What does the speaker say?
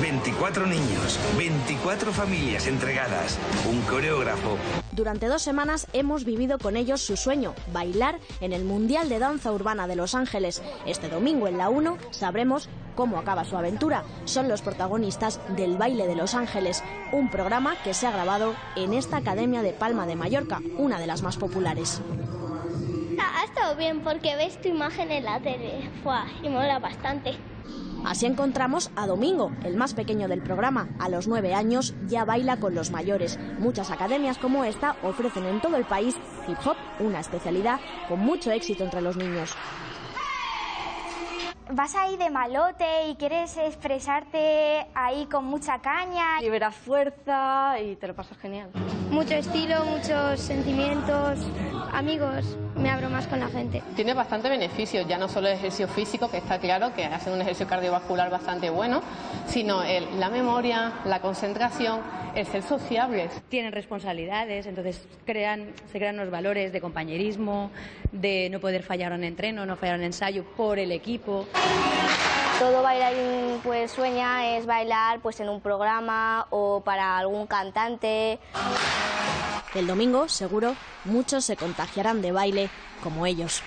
24 niños, 24 familias entregadas, un coreógrafo. Durante dos semanas hemos vivido con ellos su sueño, bailar en el Mundial de Danza Urbana de Los Ángeles. Este domingo en la 1 sabremos cómo acaba su aventura. Son los protagonistas del Baile de Los Ángeles, un programa que se ha grabado en esta Academia de Palma de Mallorca, una de las más populares. Ha estado bien porque ves tu imagen en la tele Fua, y mola bastante. Así encontramos a Domingo, el más pequeño del programa. A los nueve años ya baila con los mayores. Muchas academias como esta ofrecen en todo el país hip hop, una especialidad con mucho éxito entre los niños vas ahí de malote y quieres expresarte ahí con mucha caña. Libera fuerza y te lo pasas genial. Mucho estilo, muchos sentimientos, amigos, me abro más con la gente. Tiene bastante beneficios, ya no solo el ejercicio físico, que está claro que hace un ejercicio cardiovascular bastante bueno, sino el, la memoria, la concentración, el ser sociables. Tienen responsabilidades, entonces crean, se crean unos valores de compañerismo, de no poder fallar un entreno, no fallar un ensayo por el equipo. Todo bailarín pues sueña es bailar pues en un programa o para algún cantante. El domingo, seguro, muchos se contagiarán de baile como ellos.